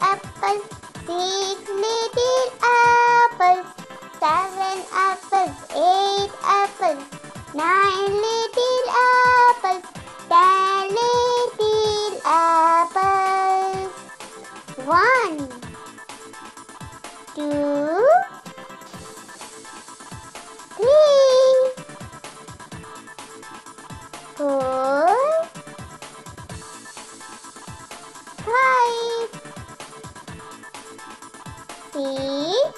apples, six little apples, seven apples, eight apples, nine little apples, ten little apples. One, two, three, four, five see